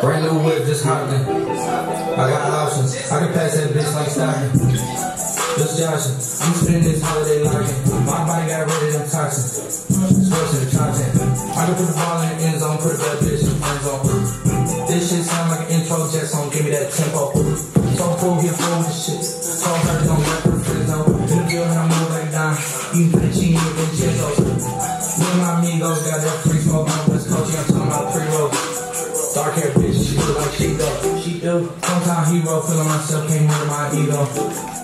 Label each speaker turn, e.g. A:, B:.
A: Brand new whip, just hopped in. I got options. I can pass that bitch like Stockton. Just joshing. I'm spending this holiday locking. My body got rid of them toxins. Especially the content. I can put the ball in the end zone, put a bad bitch in the friend zone. This shit sound like an intro jet song, give me that tempo. So cool, here for this shit. So hurt, don't let her friends know. In the building, I move like Don. You put the cheese with the chizzos. Me and my amigos got that free smoke Hair bitch, she look like she do. She do. Sometimes hero, feeling myself, can't murder my ego.